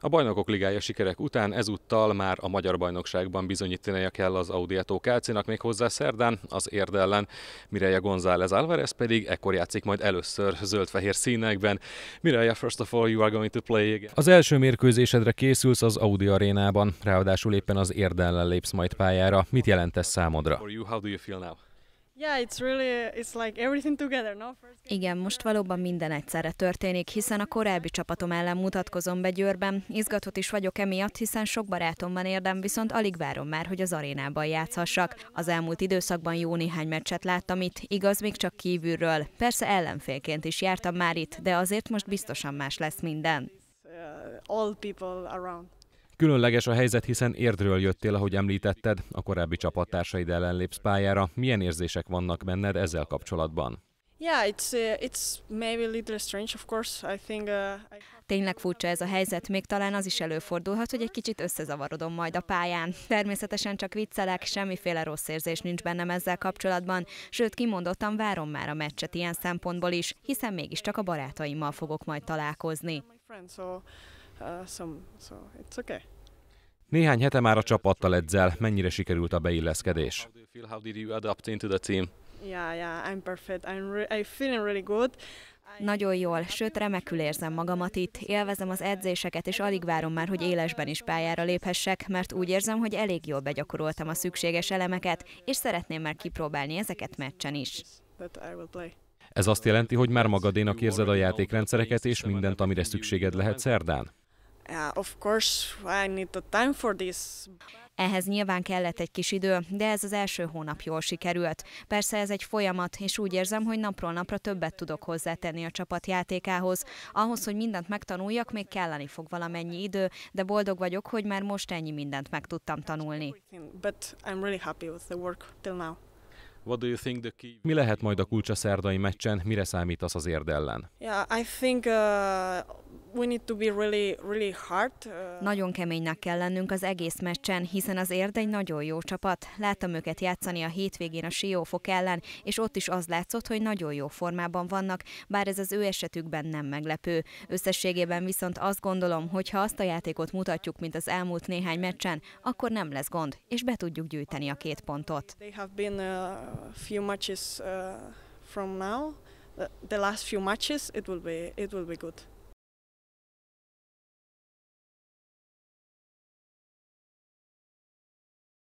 A bajnokok ligája sikerek után ezúttal már a magyar bajnokságban bizonyítania kell az Audiato Kálcinak még hozzá szerdán az érd ellen. Mireia González Alvarez pedig ekkor játszik majd először zöld-fehér színekben. Mireia, first of all, you are going to play again. Az első mérkőzésedre készülsz az Audi arénában, ráadásul éppen az érd ellen lépsz majd pályára. Mit jelent ez számodra? How do you feel now? Igen, most valóban minden egyszerre történik, hiszen a korábbi csapatom ellen mutatkozom be Győrben. Izgatott is vagyok emiatt, hiszen sok barátom van érdem, viszont alig várom már, hogy az arénában játszhassak. Az elmúlt időszakban jó néhány meccset láttam itt, igaz, még csak kívülről. Persze ellenfélként is jártam már itt, de azért most biztosan más lesz minden. all people around. Különleges a helyzet, hiszen érdről jöttél, ahogy említetted, a korábbi csapattársaid ellen lépsz pályára. Milyen érzések vannak benned ezzel kapcsolatban? Uh, uh, Tényleg furcsa ez a helyzet, még talán az is előfordulhat, hogy egy kicsit összezavarodom majd a pályán. Természetesen csak viccelek, semmiféle rossz érzés nincs bennem ezzel kapcsolatban, sőt kimondottan várom már a meccset ilyen szempontból is, hiszen mégiscsak a barátaimmal fogok majd találkozni. Uh, some so it's okay. Néhány hete már a csapattal edzel, mennyire sikerült a beilleszkedés? Nagyon jól, sőt remekül érzem magamat itt, élvezem az edzéseket, és alig várom már, hogy élesben is pályára léphessek, mert úgy érzem, hogy elég jól begyakoroltam a szükséges elemeket, és szeretném már kipróbálni ezeket meccsen is. Ez azt jelenti, hogy már magadénak érzed a játékrendszereket és mindent, amire szükséged lehet szerdán? Ehhez nyilván kellett egy kis idő, de ez az első hónap jól sikerült. Persze ez egy folyamat, és úgy érzem, hogy napról napra többet tudok hozzátenni a csapat játékához. Ahhoz, hogy mindent megtanuljak, még kelleni fog valamennyi idő, de boldog vagyok, hogy már most ennyi mindent meg tudtam tanulni. Everything, but I'm really happy with the work till now. What do you think the key? Mi lehet majd a kulcs a szerdai meccsen, mire számítasz az érd ellen? Yeah, I think uh, we need to be really, really hard. Uh, Nagyon keménynek kell lennünk az egész meccsen, hiszen az érd egy nagyon jó csapat. Láttam őket játszani a hétvégén a Siófok ellen, és ott is az látszott, hogy nagyon jó formában vannak, bár ez az ő esetükben nem meglepő. Összességében viszont azt gondolom, hogy ha azt a játékot mutatjuk, mint az elmúlt néhány meccsen, akkor nem lesz gond, és be tudjuk gyűjteni a két pontot. They have been a few matches uh, from now. The last few matches, it will be it will be good.